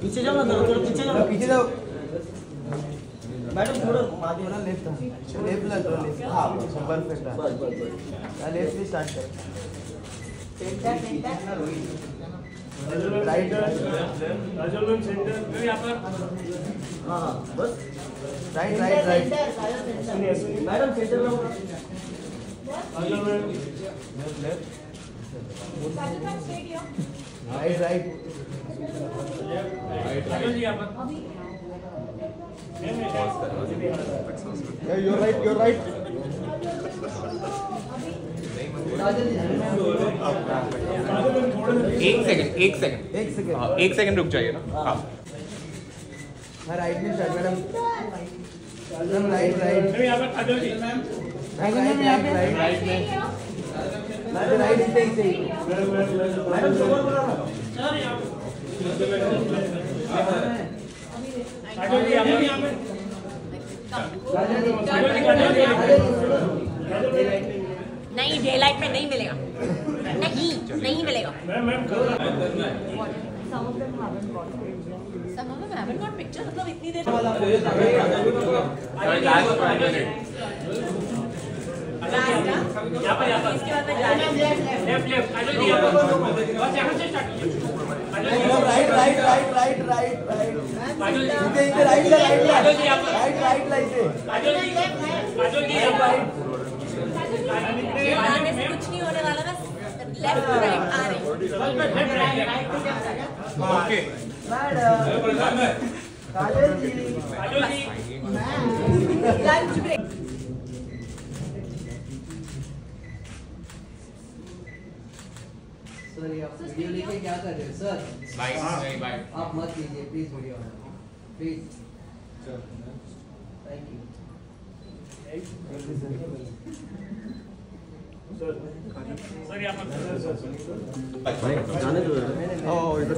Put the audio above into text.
पीछे जाओ ना थोड़ा पीछे जाओ। पीछे जाओ। मैडम थोड़ा आगे थोड़ा लेफ़्ट लेफ़्ट ला थोड़ा लेफ़्ट हाँ परफेक्ट बस बस। बस लेफ़्ट से स्टार्ट कर। राइट सेंटर यहाँ पर। हाँ हाँ बस। Right right right madam centre में ma'am right right right your right एक सेकंड एक सेकंड एक सेकंड हाँ एक सेकंड रुक जाइए ना हाँ हाँ राइट में start madam right right ma'am यहाँ राइट राइट राइट राइट में मैडम सही मैडम सुबह जी यहाँ पर यहाँ पर नहीं डे लाइट में नहीं मिलेगा। नहीं नहीं मिलेगा। Some of them haven't got मतलब इतनी देर यहाँ पर यहाँ पर लेफ़्ट लेफ़्ट काजल जी बस यहाँ से start right right right right right right इधर इधर राइट ला राइट ला राइट राइट ला इसे काजल जी काजल जी यहाँ से कुछ नहीं होने वाला ना लेफ़्ट राइट आ रहे okay madam Kajal ji Kajal ji lunch break sir ये आप वीडियो लेके क्या कर रहे हो? सर बाय बाय बाय आप मत लीजिए please video please thank you जाने दो ओ इधर